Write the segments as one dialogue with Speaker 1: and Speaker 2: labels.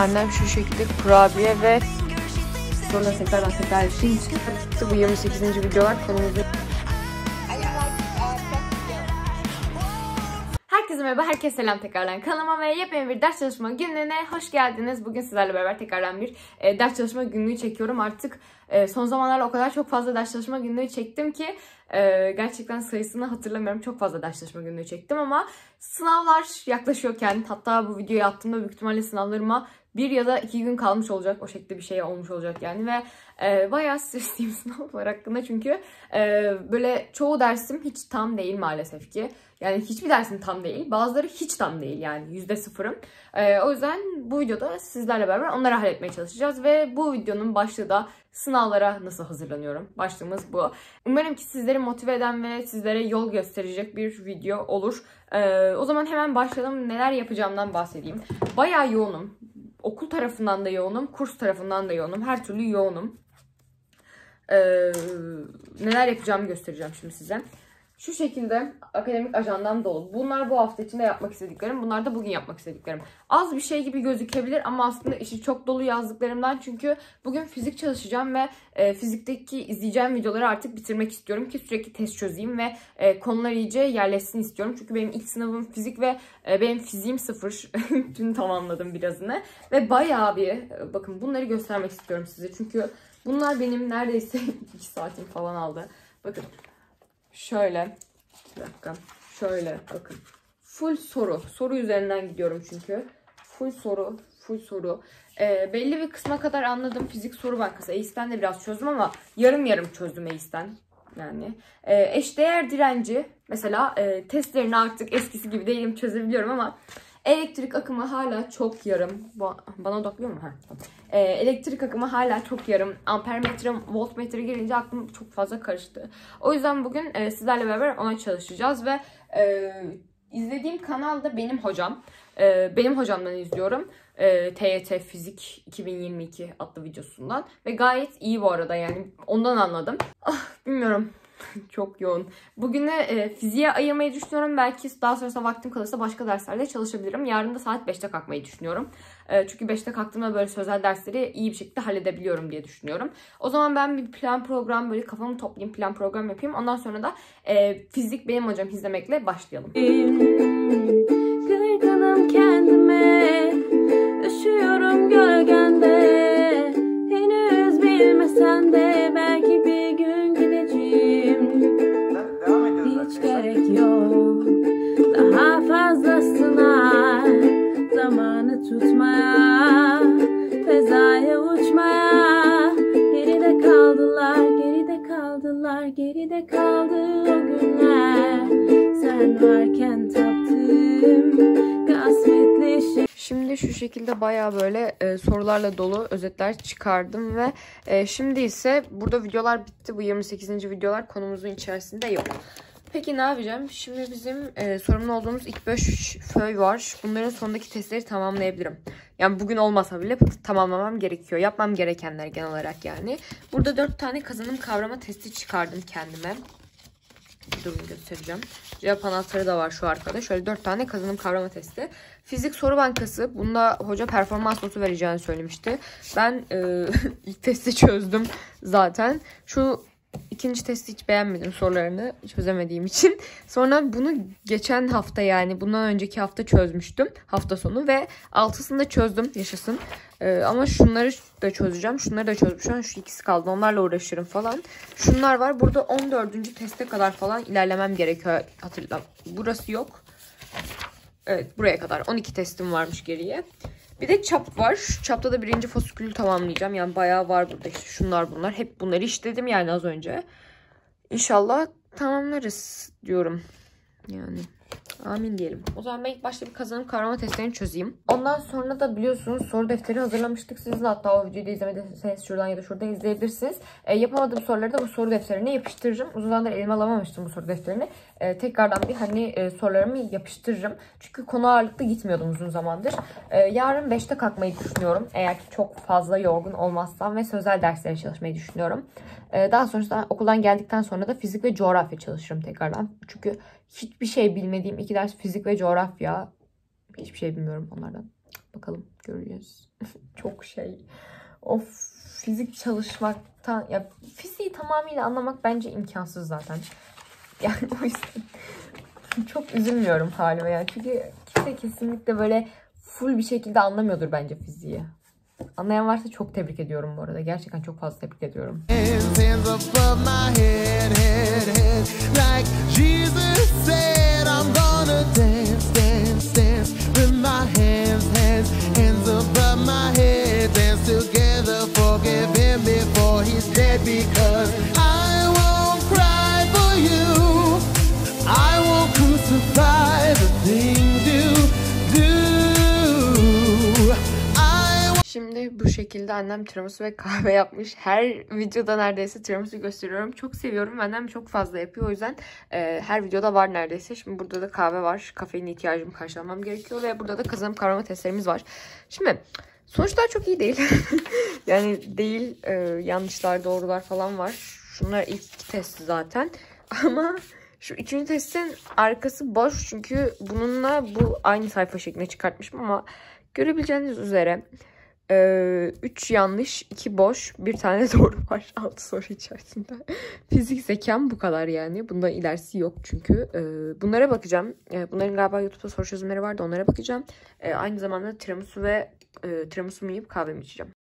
Speaker 1: Annem şu şekilde kurabiye ve sonra tekrardan tekrar ettiğim için bu 28. videolar konumuzu Herkese merhaba, herkese selam tekrardan kanalıma ve yepyeni bir ders çalışma günlüğüne hoş geldiniz. Bugün sizlerle beraber tekrardan bir e, ders çalışma günlüğü çekiyorum. Artık e, son zamanlarda o kadar çok fazla ders çalışma günlüğü çektim ki e, gerçekten sayısını hatırlamıyorum. Çok fazla ders çalışma günlüğü çektim ama sınavlar yaklaşıyorken hatta bu videoyu attığımda büyük ihtimalle sınavlarıma bir ya da iki gün kalmış olacak. O şekilde bir şey olmuş olacak yani ve e, bayağı stresliyim sınavlar hakkında çünkü e, böyle çoğu dersim hiç tam değil maalesef ki. Yani hiçbir dersim tam değil. Bazıları hiç tam değil yani yüzde sıfırım. E, o yüzden bu videoda sizlerle beraber onları halletmeye çalışacağız ve bu videonun başlığı da sınavlara nasıl hazırlanıyorum. Başlığımız bu. Umarım ki sizleri motive eden ve sizlere yol gösterecek bir video olur. E, o zaman hemen başlayalım. Neler yapacağımdan bahsedeyim. Bayağı yoğunum okul tarafından da yoğunum, kurs tarafından da yoğunum. Her türlü yoğunum. Ee, neler yapacağımı göstereceğim şimdi size. Şu şekilde akademik ajandam dolu. Bunlar bu hafta içinde yapmak istediklerim. Bunlar da bugün yapmak istediklerim. Az bir şey gibi gözükebilir ama aslında işi çok dolu yazdıklarımdan. Çünkü bugün fizik çalışacağım ve e, fizikteki izleyeceğim videoları artık bitirmek istiyorum ki sürekli test çözeyim ve e, konular iyice yerleşsin istiyorum. Çünkü benim ilk sınavım fizik ve e, benim fiziğim sıfır. Dün tamamladım birazını. Ve bayağı bir e, bakın bunları göstermek istiyorum size. Çünkü bunlar benim neredeyse 2 saatim falan aldı. Bakın Şöyle. Bir dakika. Şöyle bakın. Full soru. Soru üzerinden gidiyorum çünkü. Full soru. Full soru. Ee, belli bir kısma kadar anladım. Fizik soru bankası. ACE'den de biraz çözdüm ama yarım yarım çözdüm ACE'den. Yani e, eşdeğer direnci mesela e, testlerini artık eskisi gibi değilim çözebiliyorum ama Elektrik akımı hala çok yarım. Bana odaklanıyor mu? Ha. Ee, elektrik akımı hala çok yarım. Ampermetre, voltmetre girince aklım çok fazla karıştı. O yüzden bugün e, sizlerle beraber ona çalışacağız ve e, izlediğim kanal da benim hocam. E, benim hocamdan izliyorum. E, TYT Fizik 2022 adlı videosundan. Ve gayet iyi bu arada yani ondan anladım. Ah, bilmiyorum çok yoğun. Bugünü e, fiziğe ayırmayı düşünüyorum. Belki daha sonrasında vaktim kalırsa başka derslerde çalışabilirim. Yarın da saat 5'te kalkmayı düşünüyorum. E, çünkü 5'te kalktığımda böyle sözel dersleri iyi bir şekilde halledebiliyorum diye düşünüyorum. O zaman ben bir plan program böyle kafamı toplayayım plan program yapayım. Ondan sonra da e, fizik benim hocam izlemekle başlayalım. Fezaya uçmaya Geride kaldılar, geride kaldılar Geride kaldı o günler Sen varken taptım şey Şimdi şu şekilde baya böyle e, sorularla dolu özetler çıkardım ve e, şimdi ise burada videolar bitti. Bu 28. videolar konumuzun içerisinde yok. Peki ne yapacağım? Şimdi bizim e, sorumlu olduğumuz ilk 5 föy var. Bunların sonundaki testleri tamamlayabilirim. Yani bugün olmasa bile tamamlamam gerekiyor. Yapmam gerekenler genel olarak yani. Burada 4 tane kazanım kavrama testi çıkardım kendime. Durun göstereceğim. Cevap anahtarı da var şu arkada. Şöyle 4 tane kazanım kavrama testi. Fizik soru bankası. Bunda hoca performans notu vereceğini söylemişti. Ben e, ilk testi çözdüm zaten. Şu ikinci testi hiç beğenmedim sorularını çözemediğim için. Sonra bunu geçen hafta yani bundan önceki hafta çözmüştüm hafta sonu ve altısını da çözdüm yaşasın. Ee, ama şunları da çözeceğim. Şunları da çözdüm. Şu an şu ikisi kaldı. Onlarla uğraşırım falan. Şunlar var. Burada 14. teste kadar falan ilerlemem gerekiyor. Hatırlam. Burası yok. Evet buraya kadar. 12 testim varmış geriye. Bir de çap var. Şu çapta da birinci foskülü tamamlayacağım. Yani bayağı var burada işte şunlar bunlar. Hep bunları işledim yani az önce. İnşallah tamamlarız diyorum. Yani amin diyelim. O zaman ben ilk başta bir kazanım kavrama testlerini çözeyim. Ondan sonra da biliyorsunuz soru defteri hazırlamıştık. Siz de hatta o videoyu da izlemediyseniz şuradan ya da şuradan izleyebilirsiniz. E, yapamadığım soruları da bu soru defterine yapıştırırım. Uzun zamandır elime alamamıştım bu soru defterini. E, tekrardan bir hani e, sorularımı yapıştırırım. Çünkü konu ağırlıklı gitmiyordum uzun zamandır. E, yarın 5'te kalkmayı düşünüyorum. Eğer ki çok fazla yorgun olmazsam ve sözel derslere çalışmayı düşünüyorum. E, daha sonrasında okuldan geldikten sonra da fizik ve coğrafya çalışırım tekrardan. Çünkü hiçbir şey bilmediğim iki ders fizik ve coğrafya. Hiçbir şey bilmiyorum onlardan. Bakalım göreceğiz. Çok şey. Of fizik çalışmaktan ya fiziği tamamıyla anlamak bence imkansız zaten. Yani o yüzden çok üzülmüyorum halime yani. Çünkü kimse kesinlikle böyle full bir şekilde anlamıyordur bence fiziği. Anlayan varsa çok tebrik ediyorum bu arada. Gerçekten çok fazla tebrik ediyorum.
Speaker 2: I'm gonna dance, dance, dance with my hands, hands, hands above my head. Dance together, forgive him before he's dead because I won't cry for you. I won't crucify
Speaker 1: Şimdi bu şekilde annem tiramisu ve kahve yapmış. Her videoda neredeyse tiramisu gösteriyorum. Çok seviyorum. Annem çok fazla yapıyor. O yüzden e, her videoda var neredeyse. Şimdi burada da kahve var. Kafein ihtiyacımı karşılamam gerekiyor. Ve burada da kazanım kavrama testlerimiz var. Şimdi sonuçlar çok iyi değil. yani değil. e, yanlışlar, doğrular falan var. Şunlar ilk iki testi zaten. Ama şu üçüncü testin arkası boş. Çünkü bununla bu aynı sayfa şeklinde çıkartmışım ama görebileceğiniz üzere 3 yanlış, 2 boş, bir tane doğru var 6 soru içerisinde. Fizik zekam bu kadar yani. Bundan ilerisi yok çünkü. Ee, bunlara bakacağım. Ee, bunların galiba YouTube'da soru çözümleri vardı. Onlara bakacağım. Ee, aynı zamanda tiramisu ve e, tiramisu yiyip kahvemi içeceğim.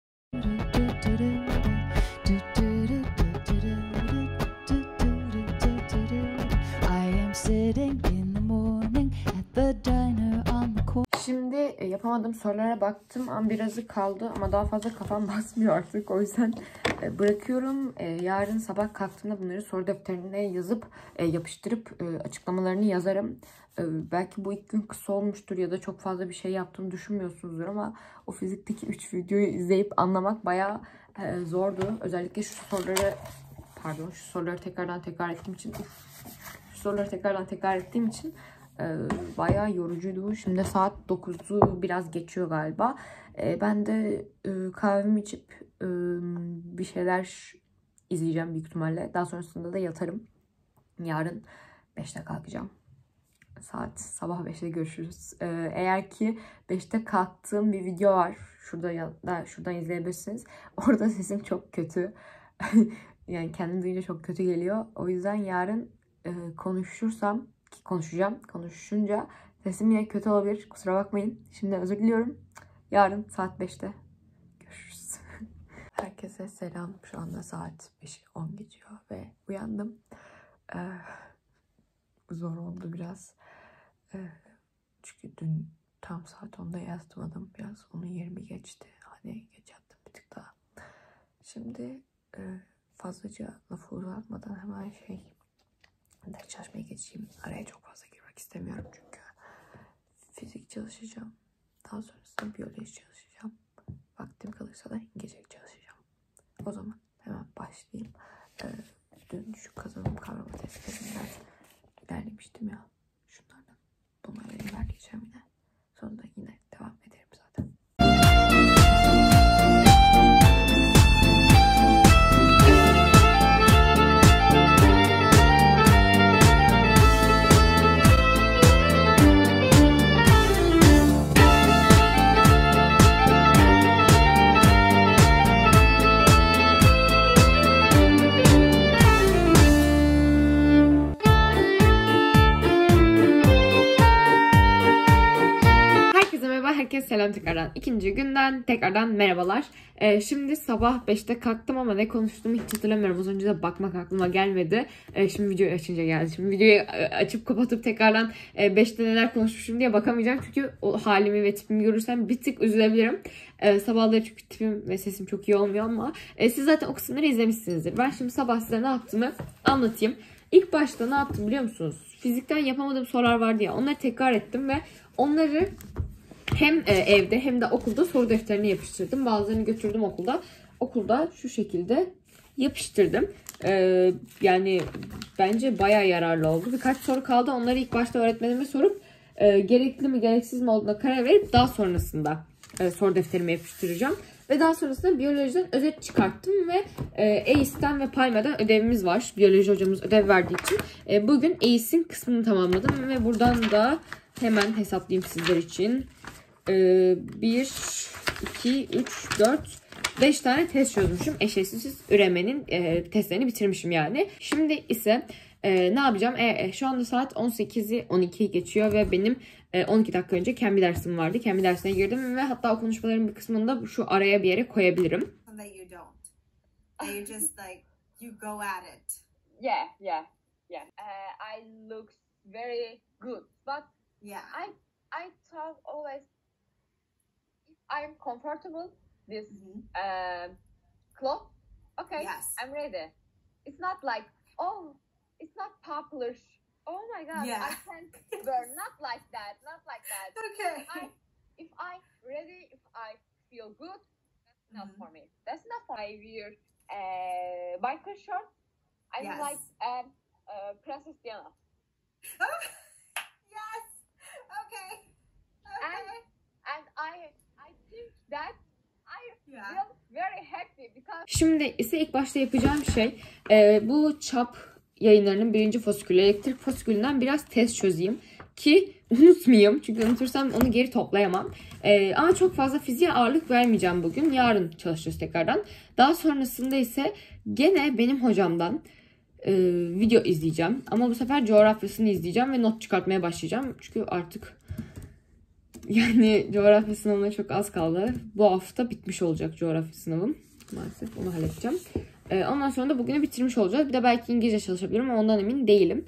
Speaker 1: Şimdi yapamadığım sorulara baktım ama birazı kaldı ama daha fazla kafam basmıyor artık. O yüzden e, bırakıyorum. E, yarın sabah kalktığımda bunları soru defterine yazıp e, yapıştırıp açıklamalarını yazarım. Belki bu ilk gün kısa olmuştur ya da çok fazla bir şey yaptığımı düşünmüyorsunuzdur ama o fizikteki 3 videoyu izleyip anlamak bayağı zordu. Özellikle şu soruları pardon şu soruları tekrardan tekrar ettiğim için şu soruları tekrardan tekrar ettiğim için e, bayağı yorucuydu. Şimdi saat 9'u biraz geçiyor galiba. E, ben de e, kahvemi içip e, bir şeyler izleyeceğim büyük ihtimalle. Daha sonrasında da yatarım. Yarın 5'te kalkacağım. Saat sabah 5'te görüşürüz. E, eğer ki 5'te kalktığım bir video var. Şurada ya da şuradan izleyebilirsiniz. Orada sesim çok kötü. yani kendim duyunca çok kötü geliyor. O yüzden yarın e, konuşursam konuşacağım. Konuşunca sesim yine kötü olabilir. Kusura bakmayın. Şimdi özür diliyorum. Yarın saat 5'te görüşürüz. Herkese selam. Şu anda saat 5'i 10 geçiyor ve uyandım. Ee, zor oldu biraz. Ee, çünkü dün tam saat 10'da yatmadım. Biraz onun 20 geçti. Hani geç yattım bir tık daha. Şimdi e, fazlaca lafı uzatmadan hemen şey ders çalışmaya geçeyim. Araya çok fazla girmek istemiyorum çünkü. Fizik çalışacağım. Daha sonrasında biyoloji çalışacağım. Vaktim kalırsa da İngilizce çalışacağım. O zaman hemen başlayayım. Ee, dün şu kazanım kavrama testlerinden ilerlemiştim ya. Şunlardan. Bunları ilerleyeceğim yine. Sonra yine devam selam tekrardan. İkinci günden tekrardan merhabalar. Ee, şimdi sabah 5'te kalktım ama ne konuştuğumu hiç hatırlamıyorum. Az önce de bakmak aklıma gelmedi. Ee, şimdi videoyu açınca geldi. Şimdi videoyu e, açıp kapatıp tekrardan e, 5'te neler konuşmuşum diye bakamayacağım. Çünkü o halimi ve tipimi görürsem bir tık üzülebilirim. Ee, sabahları çünkü tipim ve sesim çok iyi olmuyor ama e, siz zaten o kısımları izlemişsinizdir. Ben şimdi sabah size ne yaptığımı anlatayım. İlk başta ne yaptım biliyor musunuz? Fizikten yapamadığım sorular vardı ya. Onları tekrar ettim ve onları hem e, evde hem de okulda soru defterine yapıştırdım. Bazılarını götürdüm okulda. Okulda şu şekilde yapıştırdım. Ee, yani bence bayağı yararlı oldu. Birkaç soru kaldı. Onları ilk başta öğretmenime sorup e, gerekli mi gereksiz mi olduğuna karar verip daha sonrasında e, soru defterime yapıştıracağım. Ve daha sonrasında biyolojiden özet çıkarttım ve e, EIS'ten ve Palme'den ödevimiz var. Biyoloji hocamız ödev verdiği için. E, bugün EIS'in kısmını tamamladım ve buradan da hemen hesaplayayım sizler için. 1, 2, 3, 4, 5 tane test çözmüşüm. Eşeğsiz üremenin e, testlerini bitirmişim yani. Şimdi ise e, ne yapacağım? E, e, şu anda saat 18'i 12'yi geçiyor ve benim e, 12 dakika önce kendi dersim vardı. Kendi dersine girdim ve hatta o konuşmaların bir kısmını da şu araya bir yere koyabilirim.
Speaker 3: that you don't. That you just like you go at it.
Speaker 4: Yeah, yeah, yeah. Uh, I look very good, but
Speaker 3: Yeah.
Speaker 4: I I thought always I'm comfortable this
Speaker 3: Mhm.
Speaker 4: um cloth, okay,
Speaker 3: Yes.
Speaker 4: I'm ready. It's not like oh, it's not popular. Oh my god,
Speaker 3: Yeah.
Speaker 4: I can't wear not like that, not like that.
Speaker 3: Okay.
Speaker 4: I if I ready, if I feel good, that's not
Speaker 3: Mhm.
Speaker 4: for me. That's not for I wear uh, biker short. I
Speaker 3: Yes.
Speaker 4: like um, uh, Princess Diana.
Speaker 3: yes. Okay. Okay.
Speaker 4: and I I
Speaker 1: Şimdi ise ilk başta yapacağım şey e, bu çap yayınlarının birinci faskülü, elektrik faskülünden biraz test çözeyim ki unutmayayım. Çünkü unutursam onu geri toplayamam. E, ama çok fazla fiziğe ağırlık vermeyeceğim bugün. Yarın çalışacağız tekrardan. Daha sonrasında ise gene benim hocamdan e, video izleyeceğim. Ama bu sefer coğrafyasını izleyeceğim ve not çıkartmaya başlayacağım. Çünkü artık yani coğrafya sınavına çok az kaldı. Bu hafta bitmiş olacak coğrafya sınavım. Maalesef onu halledeceğim. Ee, ondan sonra da bugünü bitirmiş olacağız. Bir de belki İngilizce çalışabilirim ama ondan emin değilim.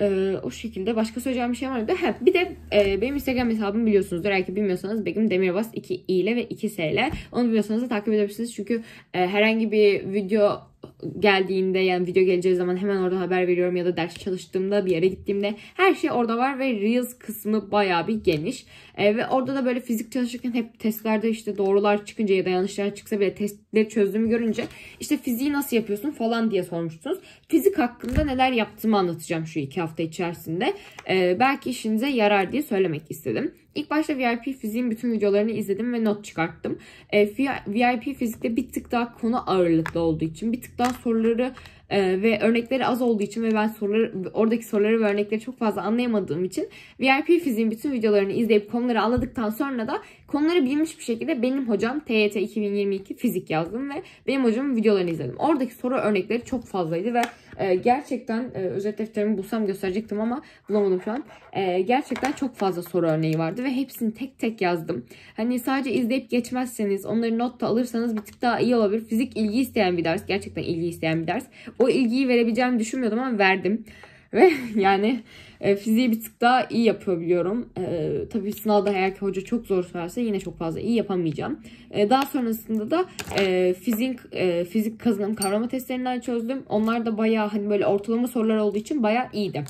Speaker 1: Ee, o şekilde başka söyleyeceğim bir şey var mı? Ha, bir de e, benim Instagram hesabımı biliyorsunuzdur. Eğer ki bilmiyorsanız Begüm Demirbas 2 i ile ve 2 s ile. Onu biliyorsanız da takip edebilirsiniz. Çünkü e, herhangi bir video geldiğinde yani video geleceği zaman hemen orada haber veriyorum ya da ders çalıştığımda bir yere gittiğimde her şey orada var ve Reels kısmı bayağı bir geniş. E, ve orada da böyle fizik çalışırken hep testlerde işte doğrular çıkınca ya da yanlışlar çıksa bile testleri çözdüğümü görünce işte fiziği nasıl yapıyorsun falan diye sormuştunuz. Fizik hakkında neler yaptığımı anlatacağım şu iki hafta içerisinde. E, belki işinize yarar diye söylemek istedim. İlk başta VIP fiziğin bütün videolarını izledim ve not çıkarttım. E, VIP fizikte bir tık daha konu ağırlıklı olduğu için, bir tık daha soruları e, ve örnekleri az olduğu için ve ben soruları oradaki soruları ve örnekleri çok fazla anlayamadığım için VIP fiziğin bütün videolarını izleyip konuları anladıktan sonra da konuları bilmiş bir şekilde benim hocam TYT 2022 fizik yazdım ve benim hocamın videolarını izledim. Oradaki soru örnekleri çok fazlaydı ve e, gerçekten e, özet defterimi bulsam gösterecektim ama bulamadım şu an. E, gerçekten çok fazla soru örneği vardı ve hepsini tek tek yazdım. Hani sadece izleyip geçmezseniz, onları not da alırsanız bir tık daha iyi olabilir. Fizik ilgi isteyen bir ders. Gerçekten ilgi isteyen bir ders. O ilgiyi verebileceğimi düşünmüyordum ama verdim. Ve yani e, fiziği bir tık daha iyi yapıyor. E, tabii sınavda eğer ki hoca çok zor sorarsa yine çok fazla iyi yapamayacağım. E, daha sonrasında da e, fizik e, fizik kazanım kavrama testlerinden çözdüm. Onlar da bayağı hani böyle ortalama sorular olduğu için bayağı iyiydi.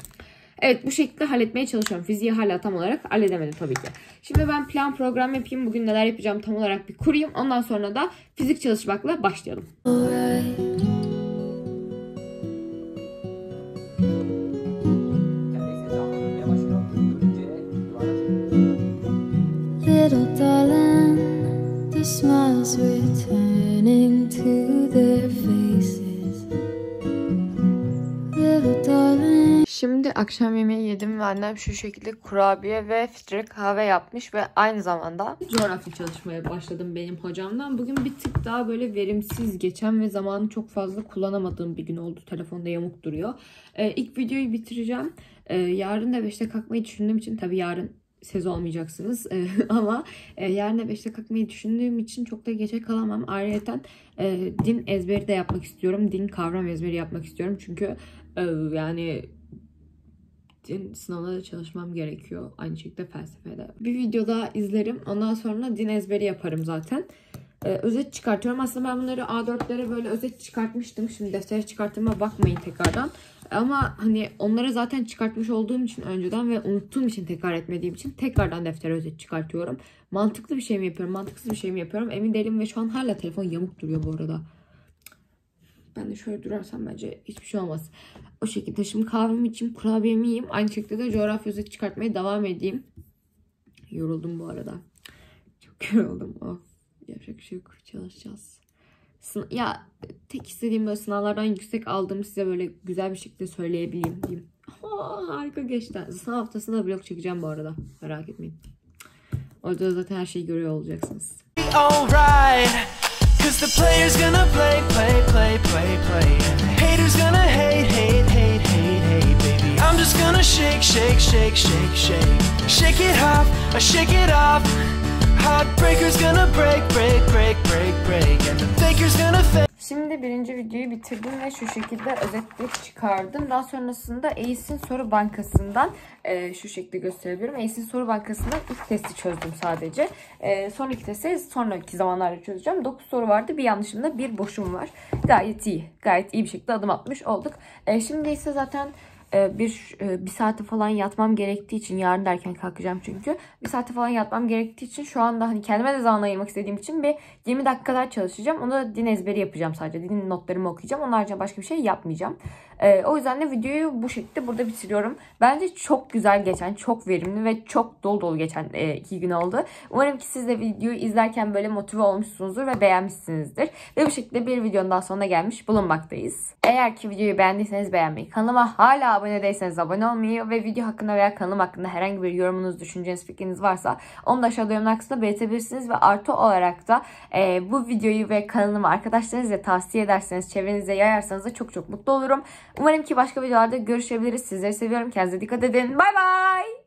Speaker 1: Evet bu şekilde halletmeye çalışıyorum. Fiziği hala tam olarak halledemedim tabii ki. Şimdi ben plan program yapayım. Bugün neler yapacağım tam olarak bir kurayım. Ondan sonra da fizik çalışmakla başlayalım.
Speaker 5: Alright. Little darling, the smiles returning
Speaker 1: yedim ve annem şu şekilde kurabiye ve filtre kahve yapmış ve aynı zamanda coğrafya çalışmaya başladım benim hocamdan. Bugün bir tık daha böyle verimsiz geçen ve zamanı çok fazla kullanamadığım bir gün oldu. Telefonda yamuk duruyor. Ee, ilk videoyu bitireceğim. Ee, yarın da 5'te kalkmayı düşündüğüm için tabii yarın siz olmayacaksınız Ee, ama e, yarın da 5'te kalkmayı düşündüğüm için çok da gece kalamam. Ayrıca e, din ezberi de yapmak istiyorum. Din kavram ezberi yapmak istiyorum. Çünkü e, yani din sınavına da çalışmam gerekiyor. Aynı şekilde felsefede. Bir video daha izlerim. Ondan sonra din ezberi yaparım zaten. Ee, özet çıkartıyorum. Aslında ben bunları A4'lere böyle özet çıkartmıştım. Şimdi deftere çıkarttığıma bakmayın tekrardan. Ama hani onları zaten çıkartmış olduğum için önceden ve unuttuğum için tekrar etmediğim için tekrardan deftere özet çıkartıyorum. Mantıklı bir şey mi yapıyorum, mantıksız bir şey mi yapıyorum emin değilim ve şu an hala telefon yamuk duruyor bu arada. Ben de şöyle durarsam bence hiçbir şey olmaz. O şekilde şimdi kahvemi içeyim, kurabiyemi yiyeyim. Aynı şekilde de coğrafya özeti çıkartmaya devam edeyim. Yoruldum bu arada. Çok yoruldum. Of. Yapacak bir şey yok. Çalışacağız. Sın- ya tek istediğim böyle sınavlardan yüksek aldığımı size böyle güzel bir şekilde söyleyebileyim diyeyim. Aa, harika geçti. Sınav haftasında vlog çekeceğim bu arada. Merak etmeyin. Orada da zaten her şeyi görüyor olacaksınız.
Speaker 6: alright. Cause the player's gonna play, play, play, play, play. And the hater's gonna hate, hate, hate, hate, hate, baby. I'm just gonna shake, shake, shake, shake, shake. Shake it off, I shake it off. Heartbreaker's gonna break, break, break, break, break. And the faker's gonna fake.
Speaker 1: Şimdi birinci videoyu bitirdim ve şu şekilde özetle çıkardım. Daha sonrasında ACE'in soru bankasından e, şu şekilde gösterebilirim. ACE'in soru bankasından ilk testi çözdüm sadece. E, son iki testi sonraki zamanlarda çözeceğim. 9 soru vardı. Bir yanlışım da bir boşum var. Gayet iyi. Gayet iyi bir şekilde adım atmış olduk. E, şimdi ise zaten bir e, bir saate falan yatmam gerektiği için yarın derken kalkacağım çünkü bir saate falan yatmam gerektiği için şu anda hani kendime de zaman ayırmak istediğim için bir 20 dakika kadar çalışacağım. Onu da din ezberi yapacağım sadece. Din notlarımı okuyacağım. Onun haricinde başka bir şey yapmayacağım. E, o yüzden de videoyu bu şekilde burada bitiriyorum. Bence çok güzel geçen, çok verimli ve çok dolu dolu geçen e, iki gün oldu. Umarım ki siz de videoyu izlerken böyle motive olmuşsunuzdur ve beğenmişsinizdir. Ve bu şekilde bir videonun daha sonuna gelmiş bulunmaktayız. Eğer ki videoyu beğendiyseniz beğenmeyi, kanalıma hala abone değilseniz abone olmayı ve video hakkında veya kanalım hakkında herhangi bir yorumunuz, düşünceniz, fikriniz varsa onu da aşağıda yorumlar kısmında belirtebilirsiniz ve artı olarak da e, bu videoyu ve kanalımı arkadaşlarınızla tavsiye ederseniz, çevrenize yayarsanız da çok çok mutlu olurum. Umarım ki başka videolarda görüşebiliriz. Sizleri seviyorum. Kendinize dikkat edin. Bay bay.